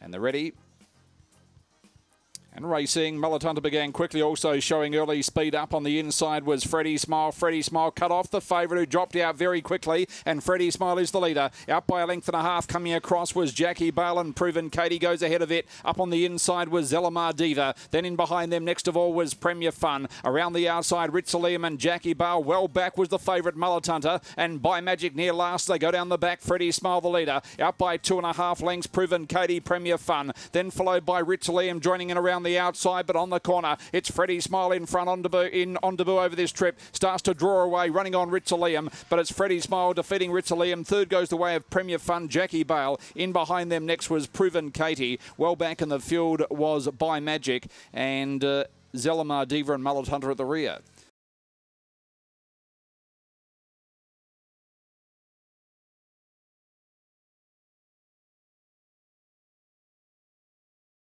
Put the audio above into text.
And they're ready. And racing, Hunter began quickly, also showing early speed up on the inside was Freddie Smile. Freddie Smile cut off the favourite who dropped out very quickly, and Freddie Smile is the leader. Out by a length and a half coming across was Jackie Bale and Proven Katie goes ahead of it. Up on the inside was Zelamar Diva. Then in behind them, next of all, was Premier Fun. Around the outside, Ritzalium and Jackie Bale. Well back was the favourite Mullet Hunter, and by Magic near last, they go down the back. Freddie Smile the leader. Out by two and a half lengths, Proven Katie, Premier Fun. Then followed by Ritzalium joining in around the outside, but on the corner, it's Freddie Smile in front on debut, in on debut over this trip. Starts to draw away, running on Ritzalium, but it's Freddie Smile defeating Ritzalium. Third goes the way of Premier Fun, Jackie Bale. In behind them next was Proven Katie. Well back in the field was By Magic and uh, Zelamar Diva and Mullet Hunter at the rear.